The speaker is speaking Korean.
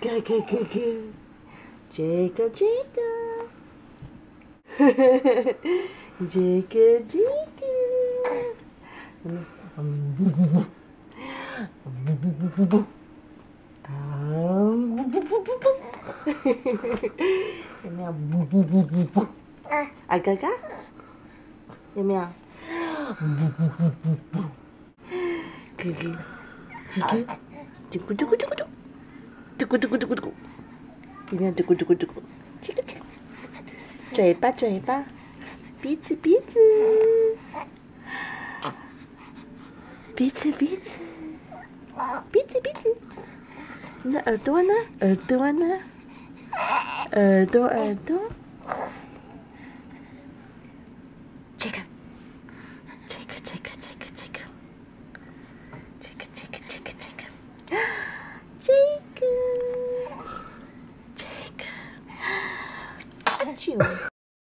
그, 제이콥 제이콥 제이콥 제이콥 여미야 알까까? 여미야. 그게 지게? 지구 지구 지구 지구 嘟咕嘟咕嘟咕嘟咕，有没有嘟咕嘟咕嘟咕？这个这个，嘴巴嘴巴，鼻子鼻子，鼻子鼻子，鼻子鼻子，你的耳朵呢？耳朵呢？耳朵耳朵，个。这个，就。